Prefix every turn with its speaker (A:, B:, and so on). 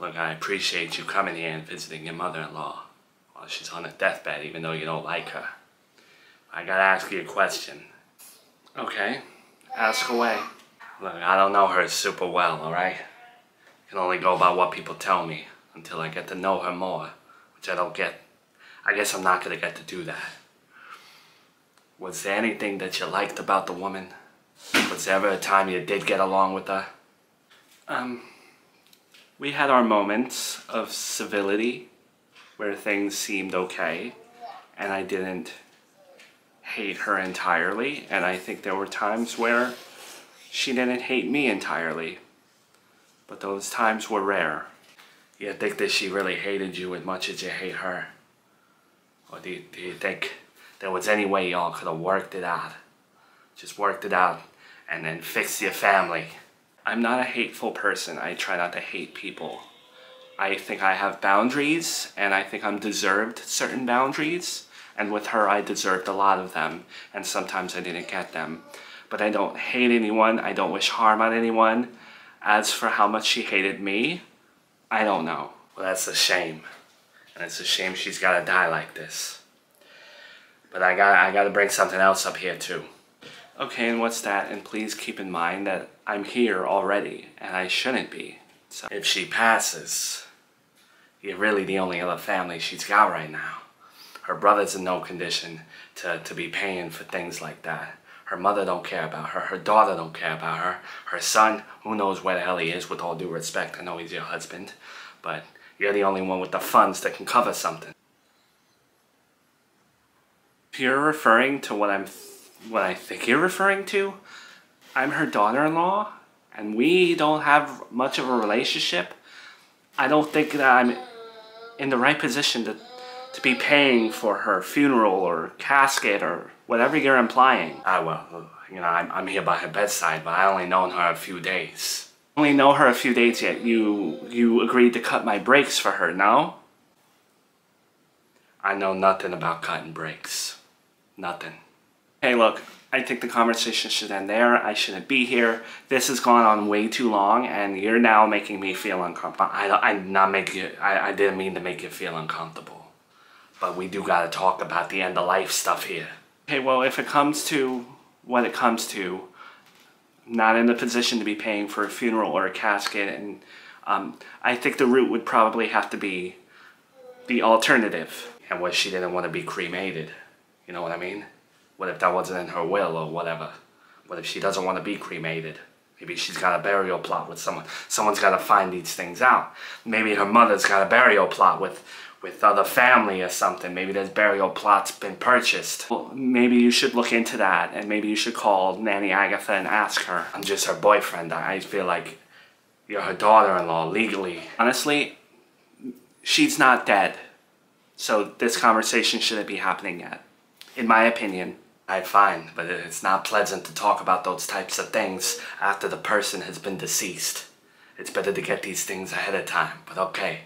A: Look, I appreciate you coming here and visiting your mother-in-law while she's on a deathbed, even though you don't like her. I gotta ask you a question. Okay, ask away. Look, I don't know her super well, alright? I can only go by what people tell me until I get to know her more, which I don't get. I guess I'm not gonna get to do that. Was there anything that you liked about the woman? Was there ever a time you did get along with her? Um, we had our moments of civility where things seemed okay and I didn't hate her entirely and I think there were times where she didn't hate me entirely but those times were rare. You think that she really hated you as much as you hate her? Or do you, do you think there was any way y'all could have worked it out? Just worked it out and then fixed your family? I'm not a hateful person. I try not to hate people. I think I have boundaries and I think I'm deserved certain boundaries. And with her, I deserved a lot of them. And sometimes I didn't get them. But I don't hate anyone. I don't wish harm on anyone. As for how much she hated me, I don't know. Well, that's a shame. And it's a shame she's gotta die like this. But I got I gotta bring something else up here too. Okay, and what's that? And please keep in mind that I'm here already, and I shouldn't be. So if she passes, you're really the only other family she's got right now. Her brother's in no condition to, to be paying for things like that. Her mother don't care about her. Her daughter don't care about her. Her son, who knows where the hell he is, with all due respect. I know he's your husband. But you're the only one with the funds that can cover something. If you're referring to what I'm what I think you're referring to, I'm her daughter-in-law, and we don't have much of a relationship. I don't think that I'm in the right position to, to be paying for her funeral or casket or whatever you're implying. Ah, well, you know, I'm, I'm here by her bedside, but I only known her a few days. Only know her a few days yet. You, you agreed to cut my brakes for her, no? I know nothing about cutting brakes. Nothing. Hey, look, I think the conversation should end there. I shouldn't be here. This has gone on way too long, and you're now making me feel uncomfortable. I, I not make you. I, I didn't mean to make you feel uncomfortable, but we do gotta talk about the end of life stuff here. Okay, well, if it comes to what it comes to, not in a position to be paying for a funeral or a casket, and um, I think the route would probably have to be the alternative. And what she didn't want to be cremated. You know what I mean? What if that wasn't in her will or whatever? What if she doesn't want to be cremated? Maybe she's got a burial plot with someone. Someone's got to find these things out. Maybe her mother's got a burial plot with with other family or something. Maybe there's burial plots been purchased. Well, maybe you should look into that and maybe you should call Nanny Agatha and ask her. I'm just her boyfriend. I feel like you're her daughter-in-law legally. Honestly, she's not dead. So this conversation shouldn't be happening yet. In my opinion. I find, but it's not pleasant to talk about those types of things after the person has been deceased. It's better to get these things ahead of time, but okay.